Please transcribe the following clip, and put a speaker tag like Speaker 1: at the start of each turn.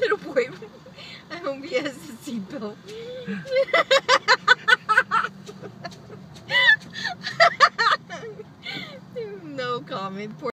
Speaker 1: Little boy, I hope he has a seatbelt. no comment. Poor